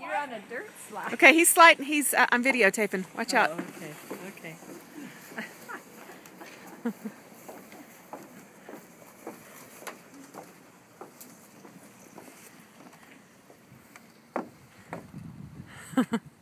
you're on a dirt slide. Okay, he's sliding. He's. Uh, I'm videotaping. Watch out. Oh, okay. okay, okay.